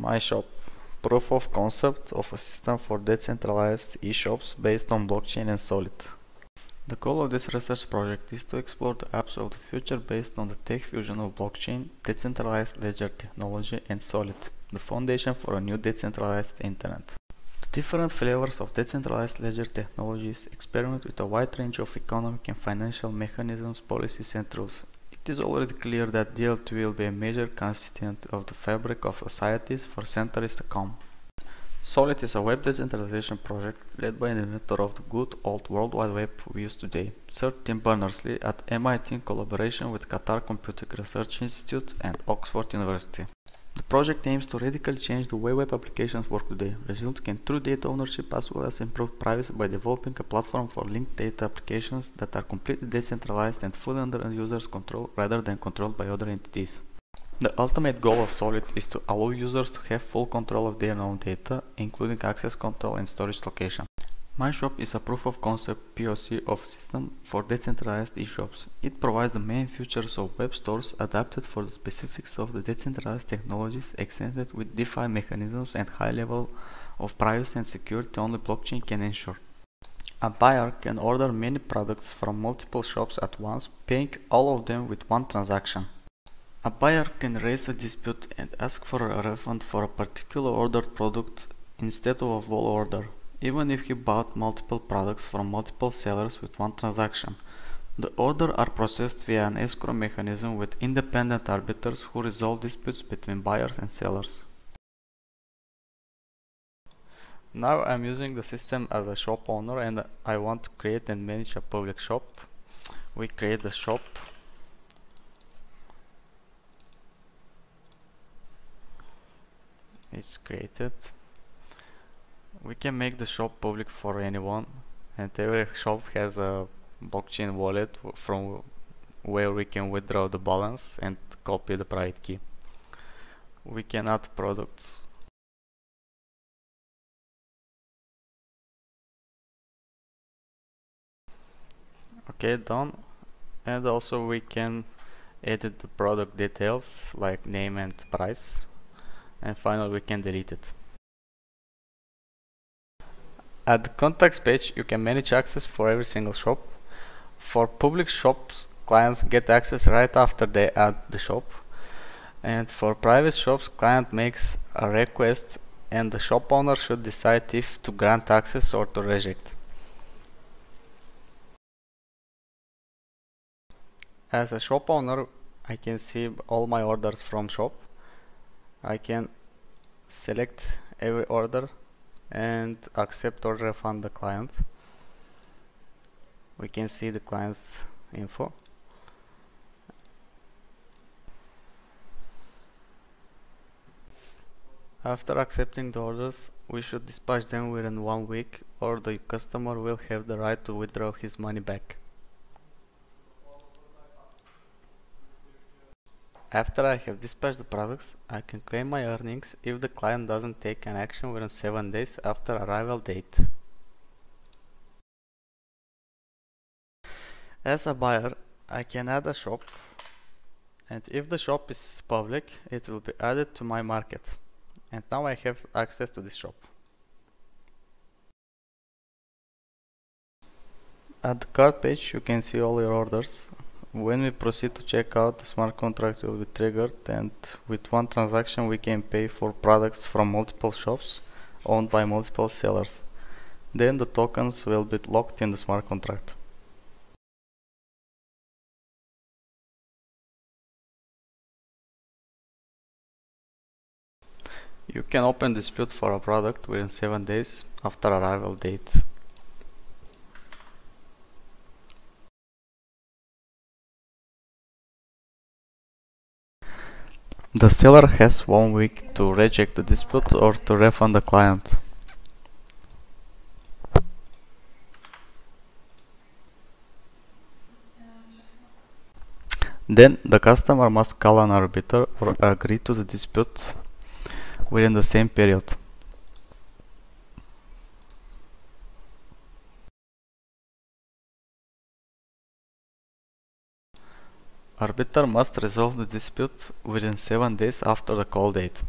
MyShop Proof of concept of a system for decentralized e-shops based on blockchain and Solid. The goal of this research project is to explore the apps of the future based on the tech fusion of blockchain, decentralized ledger technology and Solid, the foundation for a new decentralized internet. The different flavors of decentralized ledger technologies experiment with a wide range of economic and financial mechanisms, policies and is already clear that DLT will be a major constituent of the fabric of societies for centuries to come. Solid is a web decentralization project led by the inventor of the good old World Wide Web we use today, Sir Tim Berners-Lee at MIT in collaboration with Qatar Computing Research Institute and Oxford University. The project aims to radically change the way web applications work today, resulting in true data ownership as well as improved privacy by developing a platform for linked data applications that are completely decentralized and fully under a user's control rather than controlled by other entities. The ultimate goal of Solid is to allow users to have full control of their own data, including access control and storage location. MyShop is a proof of concept POC of system for decentralized e-shops. It provides the main features of web stores adapted for the specifics of the decentralized technologies extended with DeFi mechanisms and high level of privacy and security only blockchain can ensure. A buyer can order many products from multiple shops at once, paying all of them with one transaction. A buyer can raise a dispute and ask for a refund for a particular ordered product instead of a whole order even if he bought multiple products from multiple sellers with one transaction. The orders are processed via an escrow mechanism with independent arbiters who resolve disputes between buyers and sellers. Now I'm using the system as a shop owner and I want to create and manage a public shop. We create the shop. It's created we can make the shop public for anyone and every shop has a blockchain wallet from where we can withdraw the balance and copy the private key. We can add products. Okay, done. And also we can edit the product details like name and price. And finally we can delete it. At the contacts page, you can manage access for every single shop. For public shops, clients get access right after they add the shop. And for private shops, client makes a request and the shop owner should decide if to grant access or to reject. As a shop owner, I can see all my orders from shop. I can select every order and accept or refund the client. We can see the client's info. After accepting the orders we should dispatch them within one week or the customer will have the right to withdraw his money back After I have dispatched the products, I can claim my earnings if the client doesn't take an action within 7 days after arrival date. As a buyer, I can add a shop and if the shop is public, it will be added to my market. And now I have access to this shop. At the cart page, you can see all your orders when we proceed to check out, the smart contract will be triggered and with one transaction we can pay for products from multiple shops owned by multiple sellers. Then the tokens will be locked in the smart contract. You can open dispute for a product within 7 days after arrival date. The seller has one week to reject the dispute or to refund the client. Then the customer must call an arbiter or agree to the dispute within the same period. Arbiter must resolve the dispute within 7 days after the call date.